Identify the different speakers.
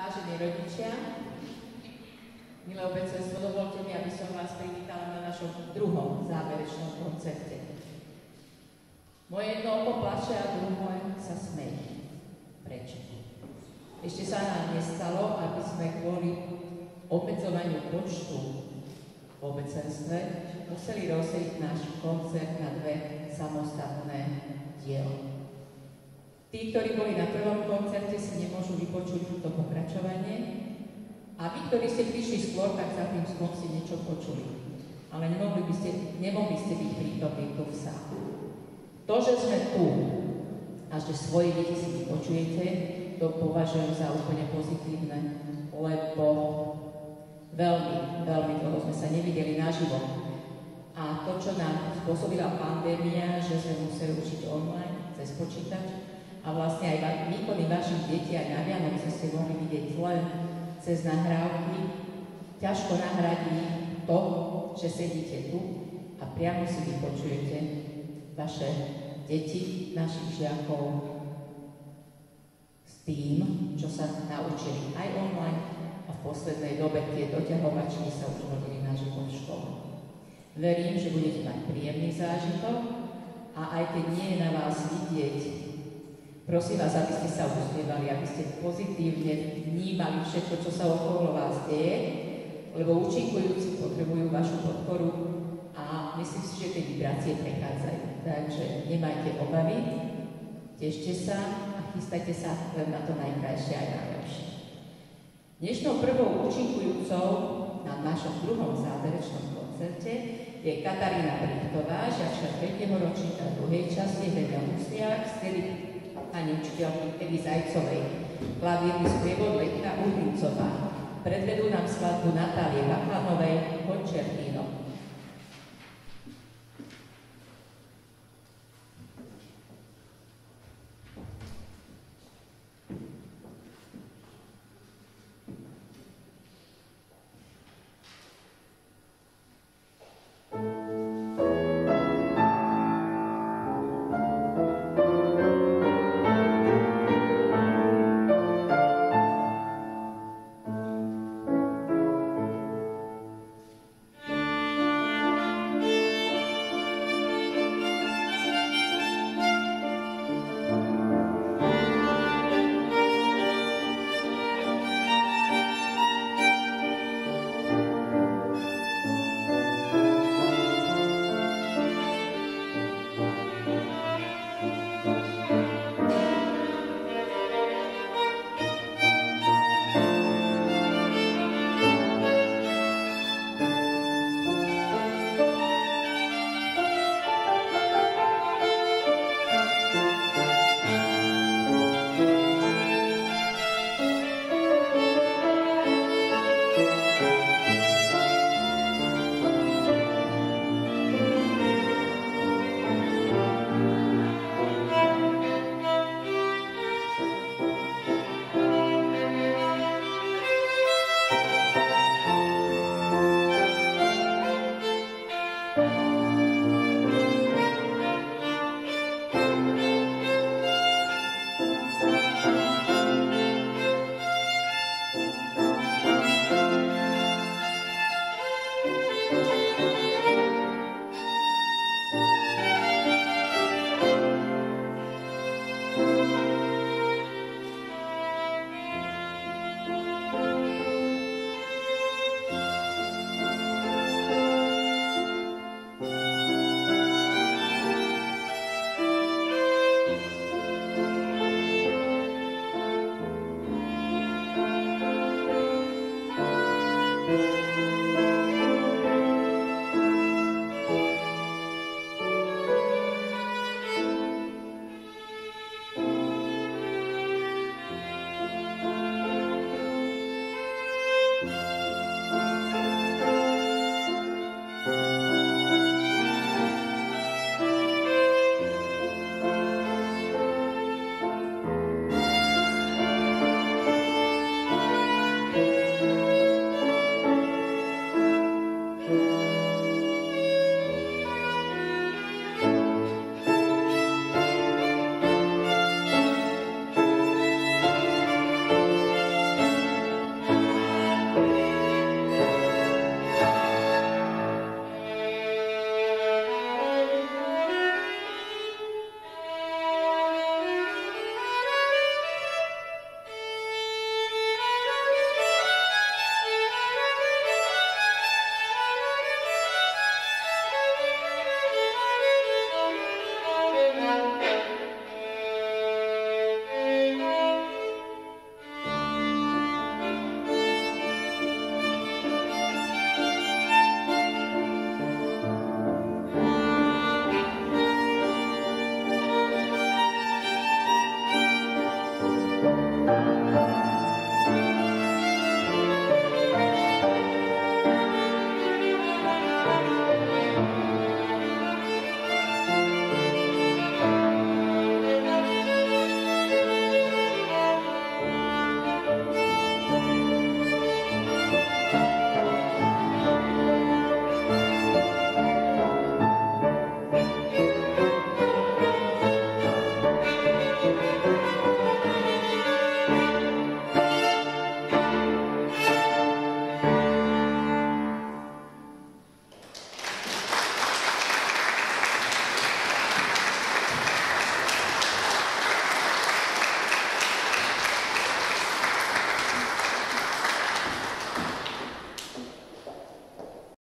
Speaker 1: Vážení rodičia, milé obecenstvo, dovolte mi, aby som vás privítala na našom druhom záverečnom koncerte. Moje jedno oko plače a druhé sa smeje. Prečo? Ešte sa nám nestalo, aby sme kvôli obmedzovaniu počtu v obecenstve museli rozsediť náš koncert na dve samostatné diela. Tí, ktorí boli na prvom koncerte, si nemôžu vypočuť to pokračovanie. A vy, ktorí ste prišli skôr, tak za tým skôr si niečo počuli. Ale nemohli by ste, nemohli ste byť prítomní tu v sále. To, že sme tu a že svoje deti si vypočujete, to považujem za úplne pozitívne, lebo veľmi, veľmi dlho sme sa nevideli naživo. A to, čo nám spôsobila pandémia, že sme museli učiť online cez počítač, a vlastne aj výkony vašich detí aj na Vianoce ste mohli vidieť len cez nahrávky, ťažko nahradí to, že sedíte tu a priamo si vypočujete vaše deti, našich žiakov s tým, čo sa naučili aj online a v poslednej dobe tie doťahovačky sa už hodili na život v škole. Verím, že budete mať príjemný zážitok a aj keď nie je na vás vidieť Prosím vás, aby ste sa usmievali, aby ste pozitívne vnímali všetko, čo sa okolo vás deje, lebo účinkujúci potrebujú vašu podporu a myslím si, že tie vibrácie prechádzajú. Takže nemajte obavy, tešte sa a chystajte sa len na to najkrajšie a najlepšie. Dnešnou prvou účinkujúcou na našom druhom záverečnom koncerte je Katarína Brichtová, žiačka 3. ročníka druhej časti Hredia Musliak, pani učiteľky Evy Zajcovej, klavírny sprievod Letka Uhrincová. Predvedú nám skladbu Natálie Vachlanovej, Končertíno.